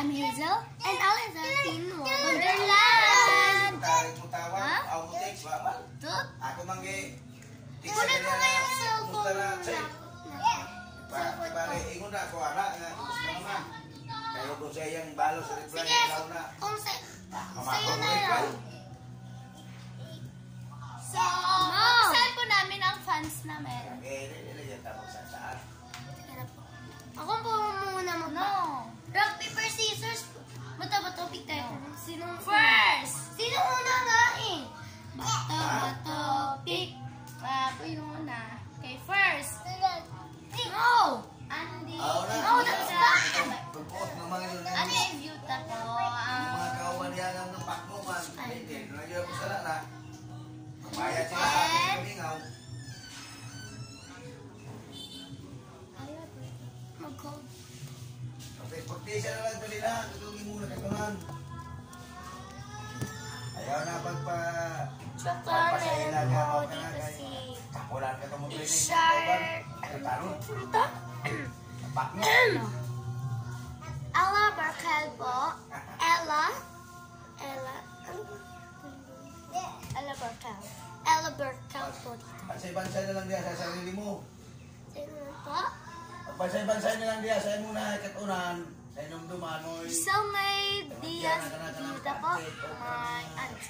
I'm Hazel. And Oliver in Wonderland! Tarik mo tawag, ako mo man. Tut. Ako manggi. Kunin mo nga yung cellphone. Pa, pare, ingon na ako, naman. Kayo ko sa iyang balo sa reply, Sige, kung sa... Sa'yo na lang. So, buksan po namin ang fans namin. Eh, nilagyan tapos sa saan. Sinong First! Sino una nga eh? Bato, bato, pick. Ako yung una. Okay, first. No! Andy. Na. No, that's yun. Ano yung beauty? Yung Ah, mga kawan yan ang napak mo man. Hindi, nalagyan ko sa lana. Kabayad sila sa ating kamingaw. Mag-call. Okay, pagtisa na lang ito nila. Tutugin muna kay Tunan. Shark. Taron. Ito? Tapak mo. Ella Barkel po. Ella. Ella. Ella Barkel. Ella Barkel po. Bansay-bansay na lang diya sa sarili mo. Sino po? Bansay-bansay na lang diya sa imo na katunan. Sa inyong dumanoy. So, may Diaz beauty po. My auntie.